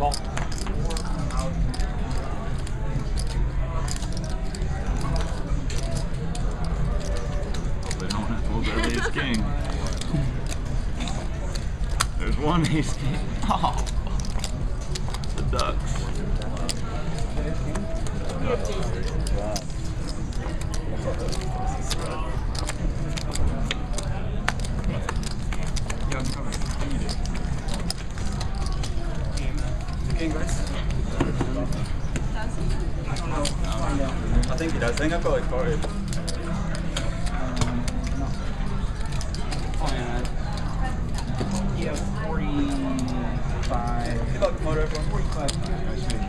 Bon. King. There's one ace king. Oh. The ducks. Yeah, I'm coming. King, guys. I think he does. I think got like four. Good luck, everyone. 45.